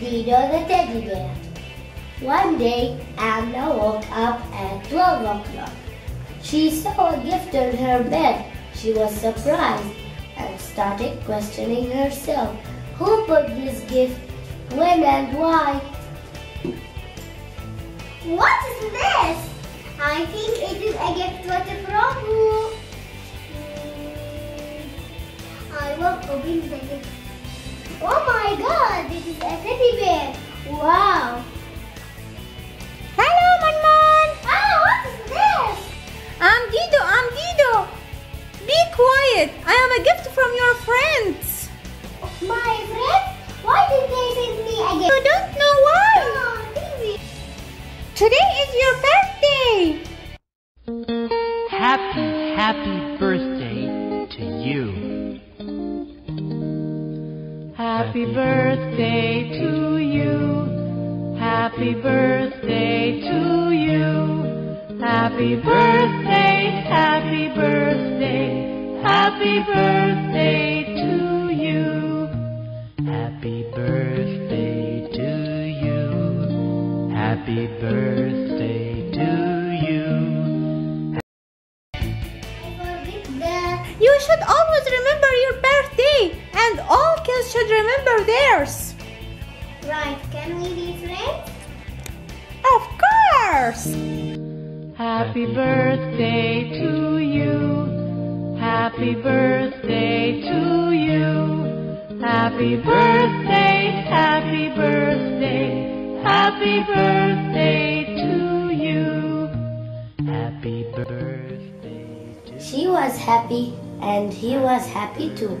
Dedo the teddy bear. One day, Anna woke up at 12 o'clock. She saw a gift on her bed. She was surprised and started questioning herself. Who put this gift? When and why? What is this? I think it is a gift from who? Hmm, I will open the gift. Oh my god, this is a teddy bear. Wow. Hello, Manman. Ah, what is this? I'm Dedo. I'm Dedo. Be quiet. I am a gift from your friends. My friend? Why did they send me a gift? You don't know why. Oh, Today is your birthday. Happy, happy birthday Happy birthday to you. Happy birthday to you. Happy birthday, happy birthday, happy birthday to you. Happy birthday to you. Happy birthday to you. You should always should remember theirs. Right, can we be friends? Of course. Happy birthday to you. Happy birthday to you. Happy birthday, happy birthday, happy birthday to you. Happy birthday to She was happy and he was happy too.